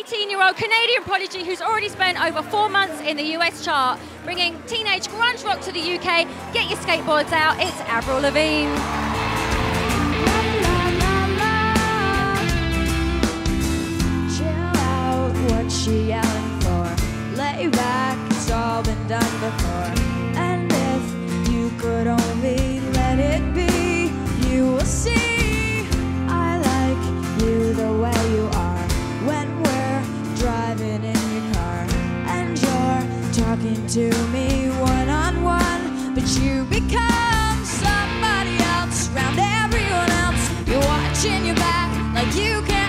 18-year-old Canadian prodigy who's already spent over four months in the US chart, bringing teenage grunge rock to the UK. Get your skateboards out. It's Avril Lavigne. She yelling for? Lay back, it's all been done before. Talking to me one on one, but you become somebody else around everyone else. You're watching your back like you can't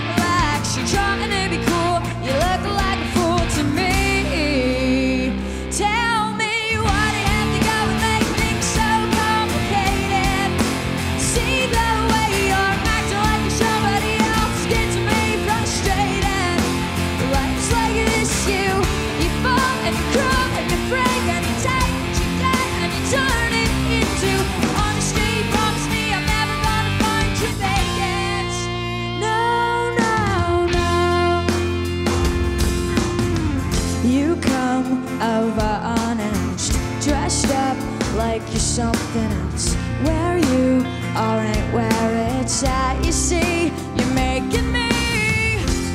like you're something else. Where you are ain't where it's at. You see, you're making me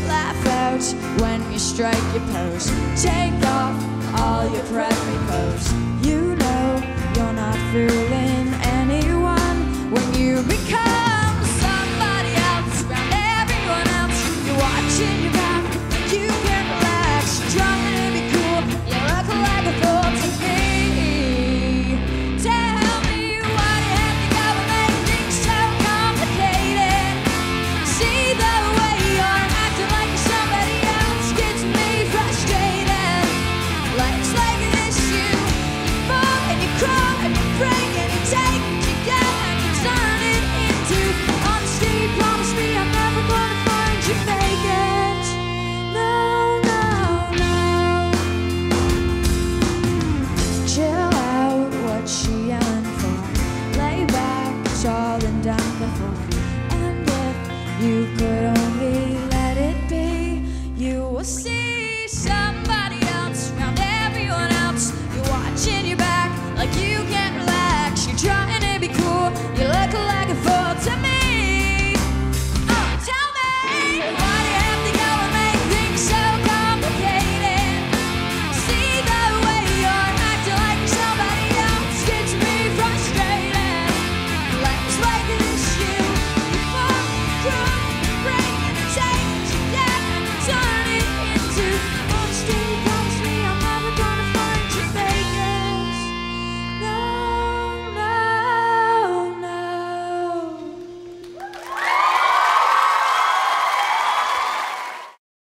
laugh out when you strike your pose. Take off all your preppy clothes. You're not fooling you.